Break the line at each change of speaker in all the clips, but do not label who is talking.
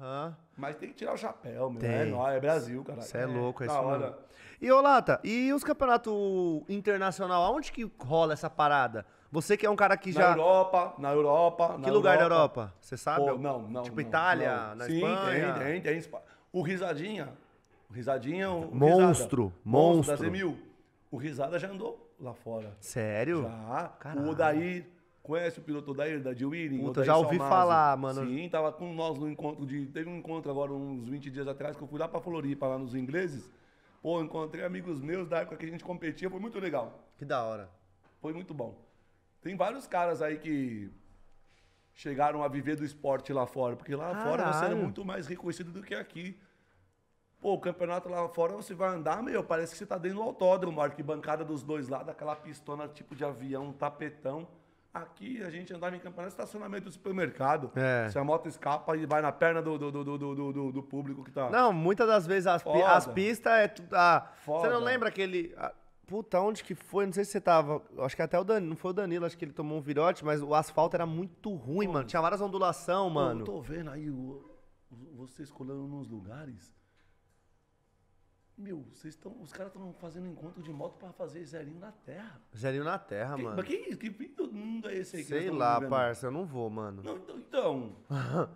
Aham.
Mas tem que tirar o chapéu, meu.
Tem.
É nóis, é Brasil, cara.
Você é louco, é isso
hora.
E, ô Lata, e os campeonatos internacional, aonde que rola essa parada? Você que é um cara que
Na
já...
Europa, na Europa.
Que lugar da Europa? Você sabe?
Pô, não, não.
Tipo
não,
Itália,
não.
na
Sim,
Espanha?
tem, tem, tem. O Risadinha. O Risadinha. O
Monstro,
Risada.
monstro.
da Z1000. O Risada já andou lá fora.
Sério?
Já.
Caralho.
O Odair. Conhece o piloto Odair, da Dilwiri?
Puta, já ouvi falar, mano.
Sim, tava com nós no encontro de. Teve um encontro agora, uns 20 dias atrás, que eu fui lá pra Floripa, lá nos ingleses. Pô, encontrei amigos meus da época que a gente competia, foi muito legal.
Que da hora.
Foi muito bom. Tem vários caras aí que chegaram a viver do esporte lá fora, porque lá fora você é
Caralho.
muito mais reconhecido do que aqui. Pô, o campeonato lá fora você vai andar, meu, parece que você tá dentro do autódromo, arquibancada dos dois lados, aquela pistona tipo de avião, um tapetão. Aqui a gente andava em de estacionamento do supermercado.
É.
Se a moto escapa e vai na perna do, do, do, do, do, público que tá.
Não, muitas das vezes as, pi- as pistas é tudo. Ah, você não lembra aquele. ah, puta, onde que foi? Não sei se você tava. Acho que até o Danilo. Não foi o Danilo, acho que ele tomou um virote, mas o asfalto era muito ruim, mano. Tinha várias ondulação,
Pô,
mano.
Eu tô vendo aí o- vocês colando nos lugares. Meu, vocês estão. Os caras estão fazendo encontro de moto pra fazer zerinho na terra.
Zerinho na terra,
Que,
mano.
mas que, que fim do mundo é esse aí
Sei lá,
vivendo?
parça, eu não vou, mano.
Não, então. então.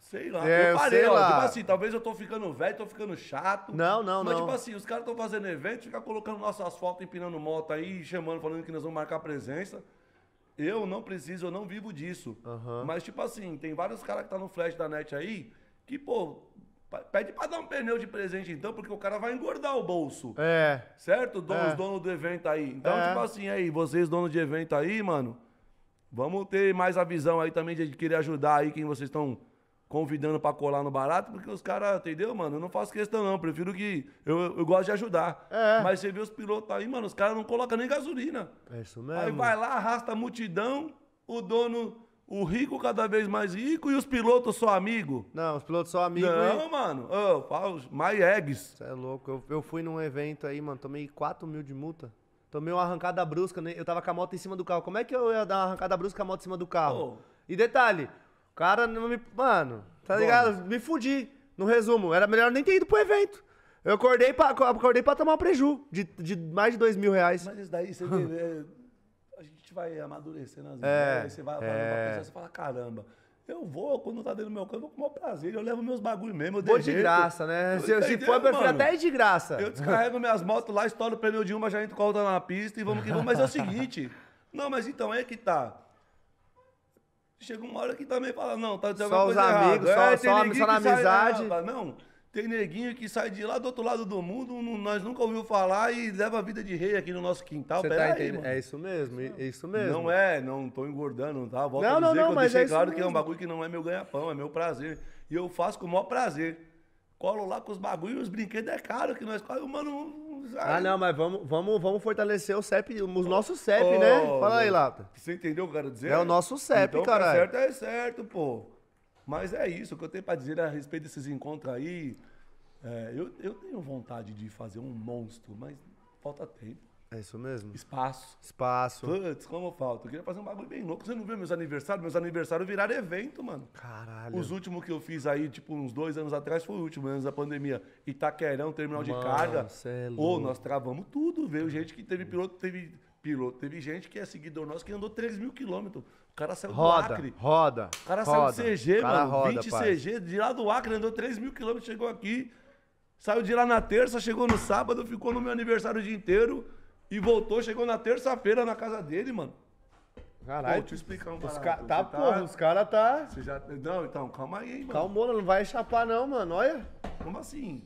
sei lá.
É, eu
parei,
sei
ó.
lá.
Tipo assim, talvez eu tô ficando velho, tô ficando chato.
Não, não,
mas,
não.
tipo assim, os caras estão fazendo evento, ficar colocando nosso asfalto, empinando moto aí, chamando, falando que nós vamos marcar presença. Eu não preciso, eu não vivo disso. Mas, tipo assim, tem vários caras que tá no flash da net aí que, pô, pede pra dar um pneu de presente então, porque o cara vai engordar o bolso.
É.
Certo? Don-
É.
Os donos do evento aí. Então,
É.
tipo assim, aí, vocês donos de evento aí, mano, vamos ter mais a visão aí também de querer ajudar aí quem vocês estão convidando pra colar no barato, porque os caras, entendeu, mano? Eu não faço questão não, prefiro que... Eu, eu gosto de ajudar.
É.
Mas você vê os pilotos aí, mano, os caras não colocam nem gasolina.
É isso mesmo.
Aí vai lá, arrasta a multidão, o dono, o rico cada vez mais rico e os pilotos só amigo.
Não, os pilotos são amigos.
Não,
hein?
mano. Ô, fala, my eggs.
Você é louco. Eu, eu fui num evento aí, mano, tomei 4 mil de multa. Tomei uma arrancada brusca, né? eu tava com a moto em cima do carro. Como é que eu ia dar uma arrancada brusca com a moto em cima do carro?
Ô.
E detalhe, o cara não me. Mano, tá
Bom.
ligado? Me fudi. No resumo, era melhor nem ter ido pro evento. Eu acordei pra, acordei pra tomar um preju de, de mais de dois mil reais.
Mas isso daí você é, a gente vai amadurecendo as
É,
ideias, você vai parando
é.
pensar, você fala, caramba, eu vou, quando tá dentro do meu eu vou com o maior prazer, eu levo meus bagulho mesmo, eu
Vou de graça, né?
Eu-
Se, se for, eu prefiro até ir de graça.
Eu descarrego minhas motos lá, estouro o pneu de uma, já entro com a outra na pista e vamos que vamos. Mas é o seguinte, não, mas então é que tá. Chega uma hora que também fala, não, tá tem
Só os
coisa errada.
amigos, só-
tem
só- só na
que sai-
amizade.
Ah, não, tem neguinho que sai de lá do outro lado do mundo, não- nós nunca ouviu falar e leva a vida de rei aqui no nosso quintal.
Você
Pera
tá
aí, mano.
É isso mesmo, é isso mesmo.
Não é, não tô engordando, tá? Volto
Não,
a
não,
dizer
não,
que eu
mas
deixei
é
claro que é um bagulho que não é meu ganha-pão, é meu prazer. E eu faço com o maior prazer. Colo lá com os bagulhos, os brinquedos é caro que nós... Mano...
Ah, não, mas vamos, vamos, vamos fortalecer o CEP, os nossos CEP,
Ô,
né? Fala aí, Lata.
Você entendeu o que eu quero dizer?
É o nosso CEP,
então,
caralho.
Tá certo, é certo, pô. Mas é isso, que eu tenho pra dizer a respeito desses encontros aí. é, eu, eu tenho vontade de fazer um monstro, mas falta tempo,
É isso mesmo.
espaço.
Espaço.
Putz, como falta. Eu queria fazer um bagulho bem louco. Você não viu meus aniversários? Meus aniversários viraram evento, mano.
Caralho.
Os últimos que eu fiz aí, tipo, uns dois anos atrás, foi o último, antes da pandemia. Itaquerão, terminal de
Mano,
carga.
cê é
Ô,
louco.
nós travamos tudo, veio gente que teve piloto, teve piloto, teve gente que é seguidor nosso que andou 3 mil quilômetros. O cara saiu do
Roda,
Acre.
roda.
O cara
roda.
saiu de CG,
cara
mano.
roda,
20
pai.
CG, de lá do Acre, andou 3 mil quilômetros, chegou aqui. Saiu de lá na terça, chegou no sábado, ficou no meu aniversário o dia inteiro. E voltou, chegou na terça-feira na casa dele, mano.
Caralho.
Deixa eu explicar um
Os
barato.
ca... Tá,
Você
porra, os caras tá...
Você já... Não, então, calma aí, mano.
Calmona, não vai chapar não, mano. Olha.
Como assim?